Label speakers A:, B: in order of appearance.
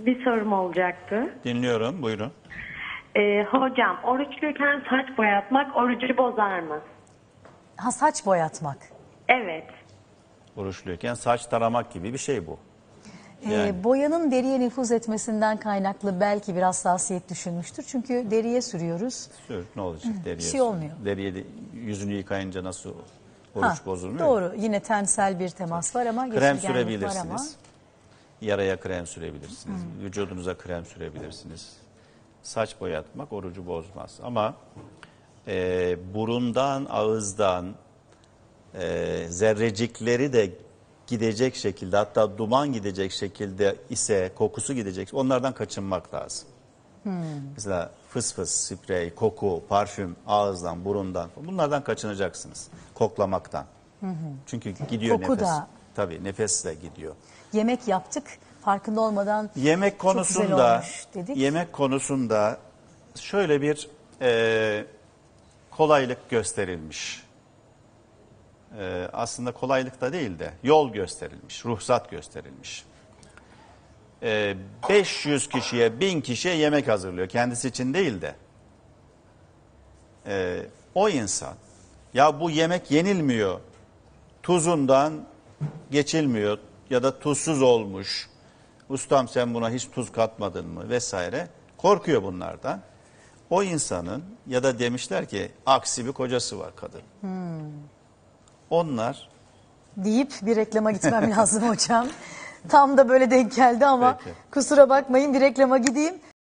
A: Bir sorum olacaktı.
B: Dinliyorum, buyurun.
A: Ee, hocam oruçluyken saç boyatmak orucu bozar mı?
C: Ha saç boyatmak.
A: Evet.
B: Oruçluyken saç taramak gibi bir şey bu.
C: Ee,
B: Yani.
C: boyanın deriye nüfuz etmesinden kaynaklı belki bir hassasiyet düşünmüştür. Çünkü deriye sürüyoruz.
B: Sür, ne olacak deriye?
C: şey
B: sür.
C: olmuyor.
B: Deriye de yüzünü yıkayınca nasıl oruç
C: Ha,
B: bozulmuyor?
C: Doğru. Yine tensel bir temas var ama
B: Krem
C: geçirgenlik var ama.
B: sürebilirsiniz. Yaraya krem sürebilirsiniz. Vücudunuza krem sürebilirsiniz. Saç boyatmak orucu bozmaz. Ama e, burundan, ağızdan e, zerrecikleri de gidecek şekilde hatta duman gidecek şekilde ise kokusu gidecek onlardan kaçınmak lazım. Mesela fıs fıs, sprey, koku, parfüm ağızdan, burundan bunlardan kaçınacaksınız. Koklamaktan. Çünkü gidiyor
C: Koku
B: nefes.
C: da.
B: Tabii nefesle gidiyor.
C: Yemek yaptık. Farkında olmadan
B: Yemek konusunda
C: olmuş dedik.
B: yemek konusunda şöyle bir e, kolaylık gösterilmiş. E, aslında kolaylık da değil de yol gösterilmiş, ruhsat gösterilmiş. E, 500 kişiye, 1000 kişiye yemek hazırlıyor. Kendisi için değil de. E, o insan ya bu yemek yenilmiyor, tuzundan geçilmiyor ya da tuzsuz olmuş. Ustam sen buna hiç tuz katmadın mı vesaire. Korkuyor bunlardan. O insanın ya da demişler ki aksi bir kocası var kadın. Onlar
C: deyip bir reklama gitmem lazım hocam. Tam da böyle denk geldi ama
B: Peki.
C: kusura bakmayın bir reklama gideyim.